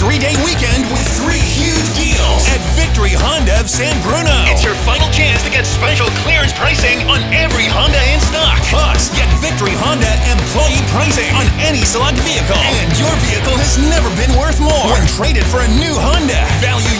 three-day weekend with three huge deals at Victory Honda of San Bruno. It's your final chance to get special clearance pricing on every Honda in stock. Plus, get Victory Honda employee pricing on any select vehicle. And your vehicle has never been worth more when traded for a new Honda. Value